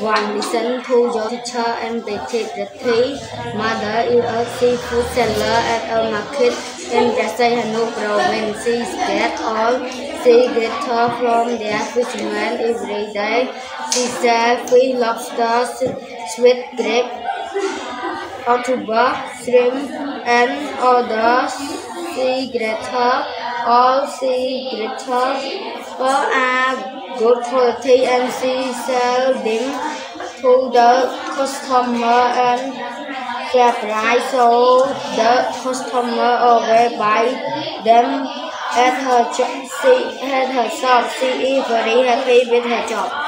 One, listen to your teacher and immediately. Mother is a seafood seller at a market in Rasayhanu province. She gets all she gets from their fishermen every day. She sells fish, lobster, sweet grape, october, shrimp, and other sea grater. All sea graters are good quality and she sell them to the customer and fair price so the customer always buy them at her job. She at her shop. She is very happy with her job.